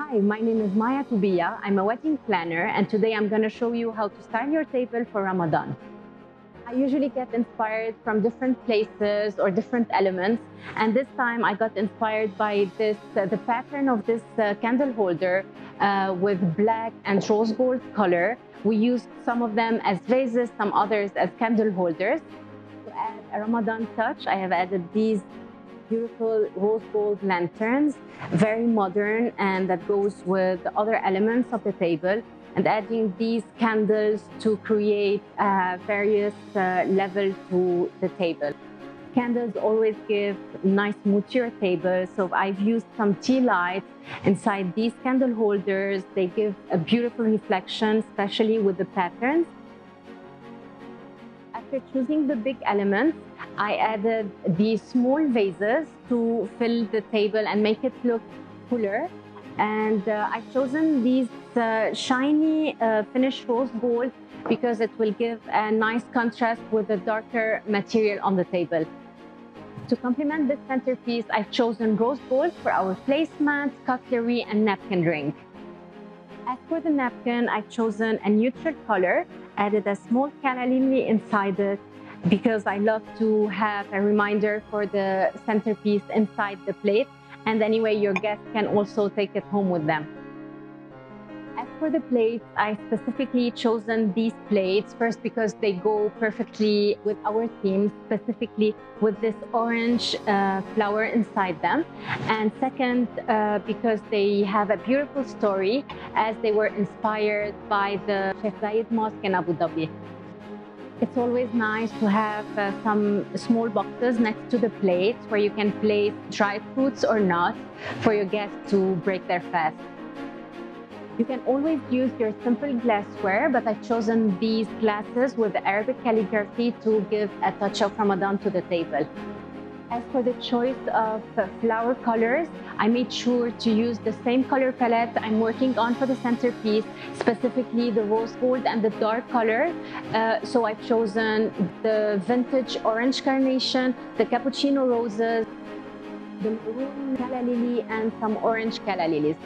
Hi, my name is Maya Toubia. I'm a wedding planner, and today I'm going to show you how to style your table for Ramadan. I usually get inspired from different places or different elements, and this time I got inspired by this uh, the pattern of this uh, candle holder uh, with black and rose gold color. We used some of them as vases, some others as candle holders. To add a Ramadan touch, I have added these beautiful rose gold lanterns, very modern, and that goes with the other elements of the table. And adding these candles to create uh, various uh, levels to the table. Candles always give nice mood to your table, so I've used some tea lights inside these candle holders. They give a beautiful reflection, especially with the patterns. After choosing the big elements, I added these small vases to fill the table and make it look cooler. And uh, I've chosen these uh, shiny uh, finished rose gold because it will give a nice contrast with the darker material on the table. To complement this centerpiece, I've chosen rose gold for our placemats, cutlery, and napkin ring. As for the napkin, I've chosen a neutral color, added a small lily inside it because I love to have a reminder for the centerpiece inside the plate. And anyway, your guests can also take it home with them. As for the plates, I specifically chosen these plates first because they go perfectly with our theme, specifically with this orange uh, flower inside them. And second, uh, because they have a beautiful story as they were inspired by the Sheikh Zayed Mosque in Abu Dhabi. It's always nice to have uh, some small boxes next to the plates where you can place dry fruits or nuts for your guests to break their fast. You can always use your simple glassware, but I've chosen these glasses with Arabic calligraphy to give a touch of Ramadan to the table. As for the choice of flower colors, I made sure to use the same color palette I'm working on for the centerpiece, specifically the rose gold and the dark color. Uh, so I've chosen the vintage orange carnation, the cappuccino roses, the maroon calla lily, and some orange calla lilies.